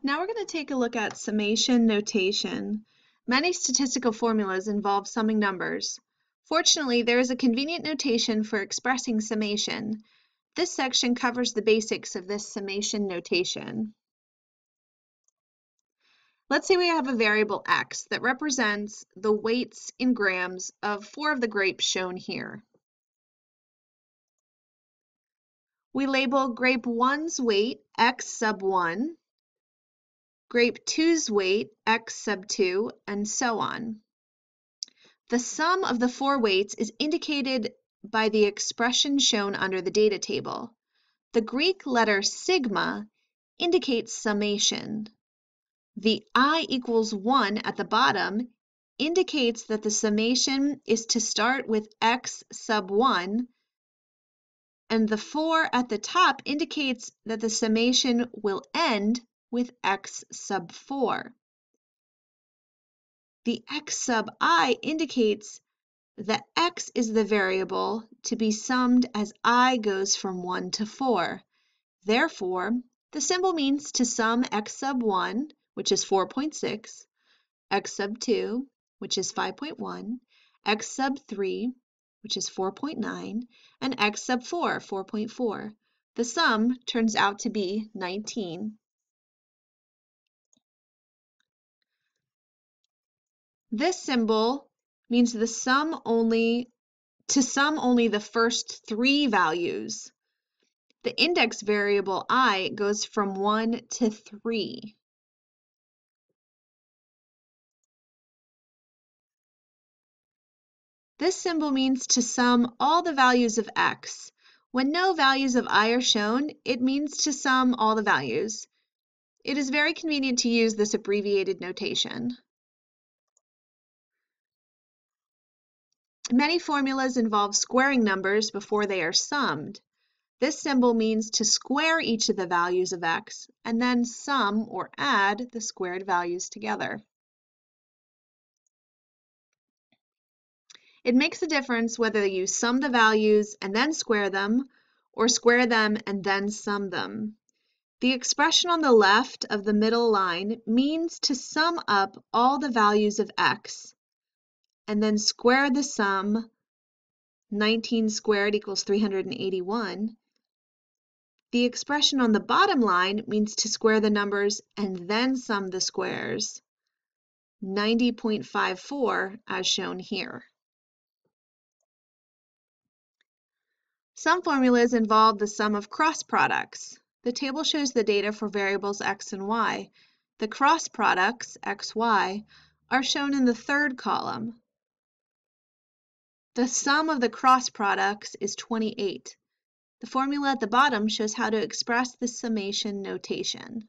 Now we're going to take a look at summation notation. Many statistical formulas involve summing numbers. Fortunately, there is a convenient notation for expressing summation. This section covers the basics of this summation notation. Let's say we have a variable x that represents the weights in grams of four of the grapes shown here. We label grape 1's weight x sub 1 grape 2's weight, x sub 2, and so on. The sum of the four weights is indicated by the expression shown under the data table. The Greek letter sigma indicates summation. The i equals 1 at the bottom indicates that the summation is to start with x sub 1, and the 4 at the top indicates that the summation will end with x sub 4. The x sub i indicates that x is the variable to be summed as i goes from 1 to 4. Therefore, the symbol means to sum x sub 1, which is 4.6, x sub 2, which is 5.1, x sub 3, which is 4.9, and x sub 4, 4.4. The sum turns out to be 19. This symbol means the sum only to sum only the first three values. The index variable i goes from 1 to 3. This symbol means to sum all the values of x. When no values of i are shown, it means to sum all the values. It is very convenient to use this abbreviated notation. Many formulas involve squaring numbers before they are summed. This symbol means to square each of the values of x and then sum or add the squared values together. It makes a difference whether you sum the values and then square them or square them and then sum them. The expression on the left of the middle line means to sum up all the values of x and then square the sum, 19 squared equals 381. The expression on the bottom line means to square the numbers and then sum the squares, 90.54 as shown here. Some formulas involve the sum of cross products. The table shows the data for variables x and y. The cross products, x, y, are shown in the third column. The sum of the cross products is 28. The formula at the bottom shows how to express the summation notation.